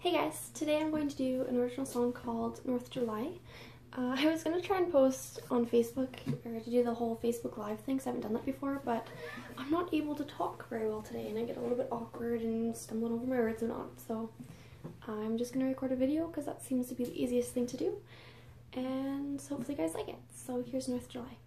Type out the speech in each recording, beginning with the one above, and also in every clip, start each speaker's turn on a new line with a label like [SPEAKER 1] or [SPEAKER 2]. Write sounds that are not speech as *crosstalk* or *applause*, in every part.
[SPEAKER 1] Hey guys, today I'm going to do an original song called North July. Uh, *laughs* I was going to try and post on Facebook, or to do the whole Facebook Live thing, because I haven't done that before, but I'm not able to talk very well today, and I get a little bit awkward and stumbling over my words and all, so I'm just going to record a video, because that seems to be the easiest thing to do, and hopefully you guys like it. So here's North July.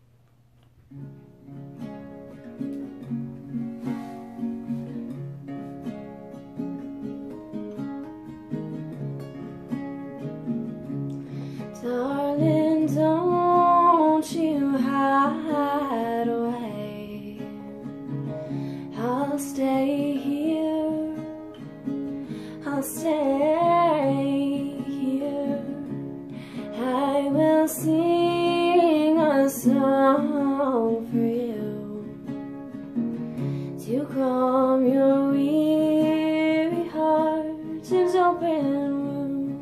[SPEAKER 1] Stay here. I will sing a song for you. To calm your weary heart and open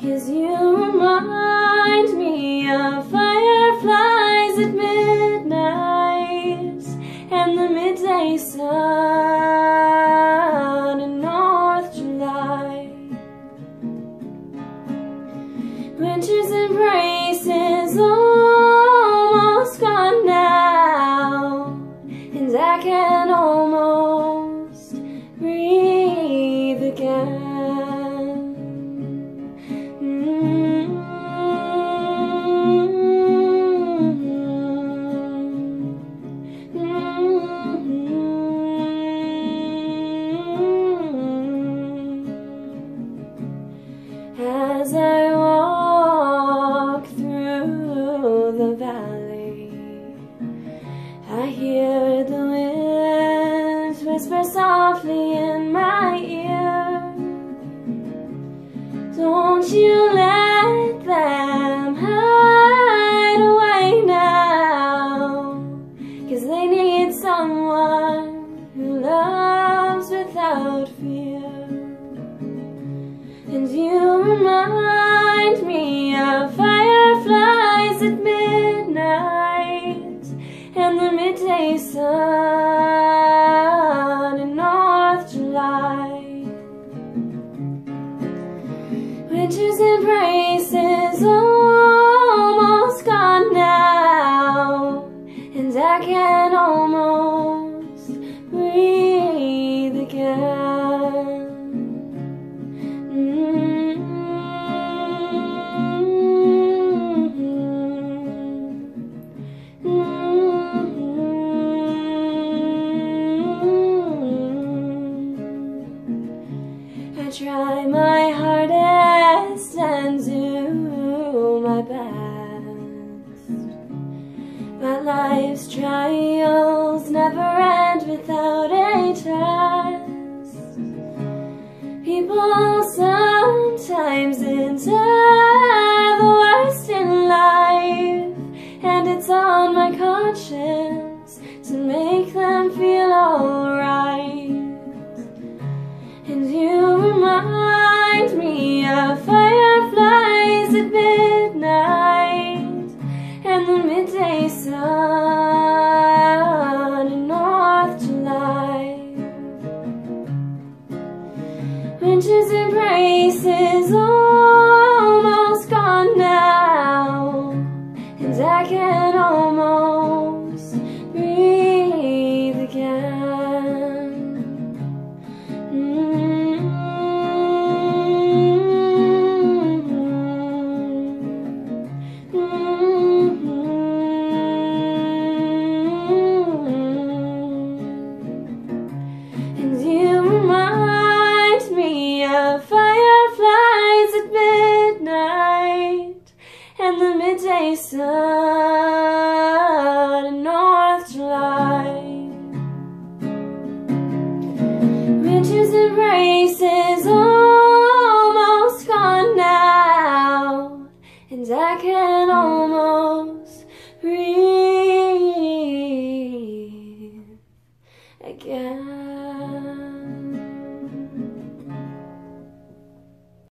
[SPEAKER 1] Cause you remind me of fireflies at midnight and the midday sun As I walk through the valley, I hear the wind whisper softly in my ear. Don't you let them hide away now, cause they need someone who loves without fear. And you remind me of fireflies at midnight and the midday sun in North July. Winter's embrace try my hardest and do my best. But life's trials never end without a test. People Winter's and braces. almost and the midday sun in North July.